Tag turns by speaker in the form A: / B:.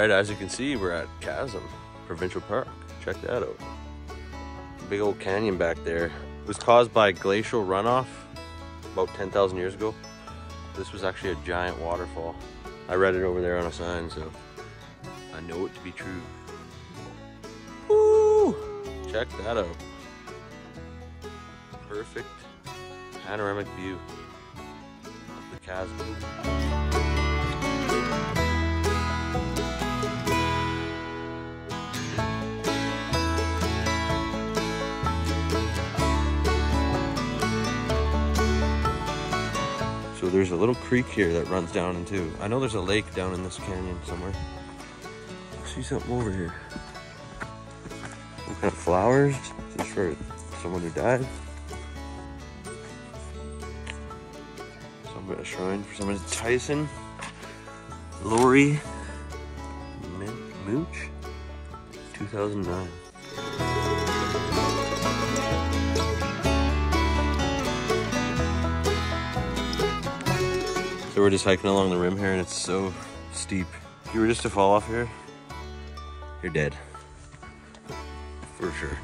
A: right, as you can see, we're at Chasm Provincial Park. Check that out. Big old canyon back there. It was caused by glacial runoff about 10,000 years ago. This was actually a giant waterfall. I read it over there on a sign, so I know it to be true. Woo! Check that out. Perfect panoramic view of the chasm. There's a little creek here that runs down into. I know there's a lake down in this canyon somewhere. I see something over here. Some kind of flowers. Is this for someone who died? Some bit a shrine for someone. Tyson, Lori, Mooch, 2009. So we're just hiking along the rim here and it's so steep. If you were just to fall off here, you're dead. For sure.